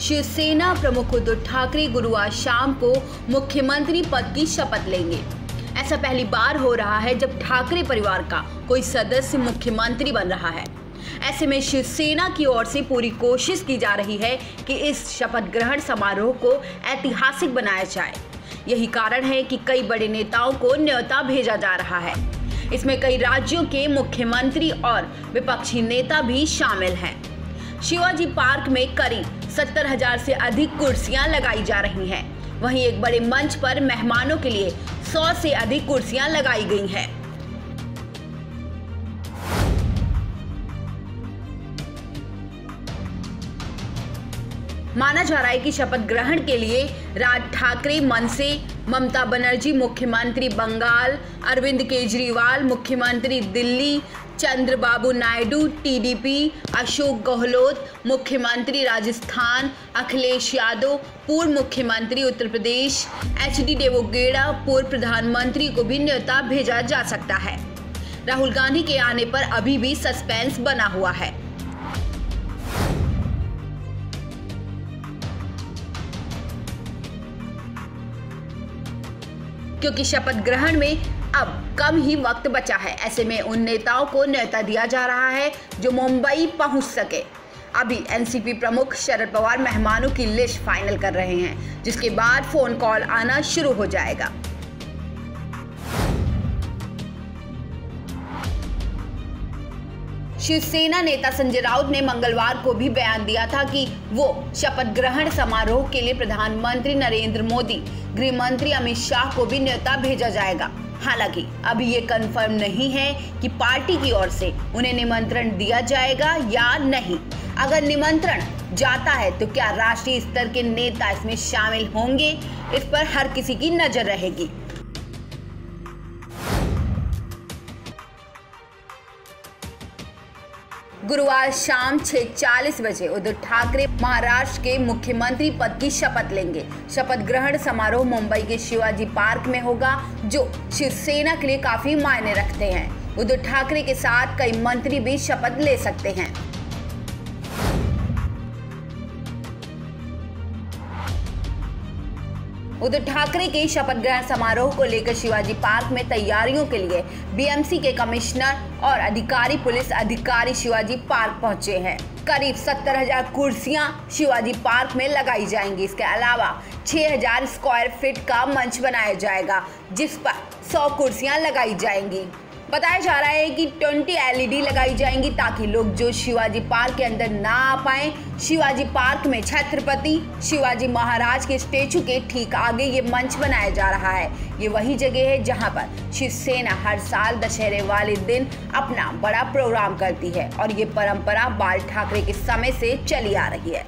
शिवसेना प्रमुख उद्धव ठाकरे गुरुवार शाम को मुख्यमंत्री पद की शपथ लेंगे। ऐसा पहली बार हो रहा है जब ठाकरे परिवार का कोई सदस्य मुख्यमंत्री बन रहा है। ऐसे में शिवसेना की ओर से पूरी कोशिश की जा रही है कि इस शपथ ग्रहण समारोह को ऐतिहासिक बनाया जाए। यही कारण है कि कई बड़े नेताओं को न्योता भेजा जा रहा है। इसमें कई राज्यों के मुख्यमंत्री और विपक्षी नेता भी शामिल हैं। शिवाजी पार्क में करीब सत्तर हज़ार से अधिक कुर्सियाँ लगाई जा रही हैं। वहीं एक बड़े मंच पर मेहमानों के लिए सौ से अधिक कुर्सियाँ लगाई गई हैं। माना जा रहा है कि शपथ ग्रहण के लिए राज ठाकरे मन से ममता बनर्जी, मुख्यमंत्री बंगाल, अरविंद केजरीवाल, मुख्यमंत्री दिल्ली, चंद्रबाबू नायडू, टीडीपी, अशोक गहलोत, मुख्यमंत्री राजस्थान, अखिलेश यादव, पूर्व मुख्यमंत्री उत्तर प्रदेश एच डी देवोगेड़ा, पूर्व प्रधानमंत्री को भी न्योता भेजा जा सकता है। राहुल गांधी के आने पर अभी भी सस्पेंस बना हुआ है। क्योंकि शपथ ग्रहण में अब कम ही वक्त बचा है। ऐसे में उन नेताओं को न्यौता दिया जा रहा है जो मुंबई पहुँच सके। अभी एनसीपी प्रमुख शरद पवार मेहमानों की लिस्ट फाइनल कर रहे हैं, जिसके बाद फ़ोन कॉल आना शुरू हो जाएगा। शिवसेना नेता संजय राउत ने मंगलवार को भी बयान दिया था कि वो शपथ ग्रहण समारोह के लिए प्रधानमंत्री नरेंद्र मोदी गृह मंत्री अमित शाह को भी न्योता भेजा जाएगा। हालाँकि, अभी ये कंफर्म नहीं है कि पार्टी की ओर से उन्हें निमंत्रण दिया जाएगा या नहीं। अगर निमंत्रण जाता है तो क्या राष्ट्रीय स्तर के नेता इसमें शामिल होंगे? इस पर हर किसी की नज़र रहेगी। गुरुवार शाम 6:40 बजे उद्धव ठाकरे महाराष्ट्र के मुख्यमंत्री पद की शपथ लेंगे। शपथ ग्रहण समारोह मुंबई के शिवाजी पार्क में होगा, जो शिवसेना के लिए काफ़ी मायने रखते हैं। उद्धव ठाकरे के साथ कई मंत्री भी शपथ ले सकते हैं। उद्धव ठाकरे के शपथ ग्रहण समारोह को लेकर शिवाजी पार्क में तैयारियों के लिए बीएमसी के कमिश्नर और अधिकारी, पुलिस अधिकारी शिवाजी पार्क पहुँचे हैं। करीब सत्तर हज़ार कुर्सियाँ शिवाजी पार्क में लगाई जाएँगी। इसके अलावा 6000 स्क्वायर फीट का मंच बनाया जाएगा, जिस पर 100 कुर्सियाँ लगाई जाएँगी। बताया जा रहा है कि 20 एलईडी लगाई जाएँगी ताकि लोग जो शिवाजी पार्क के अंदर ना आ पाए। शिवाजी पार्क में छत्रपति शिवाजी महाराज के स्टेचू के ठीक आगे ये मंच बनाया जा रहा है। ये वही जगह है जहाँ पर शिवसेना हर साल दशहरे वाले दिन अपना बड़ा प्रोग्राम करती है और ये परंपरा बाल ठाकरे के समय से चली आ रही है।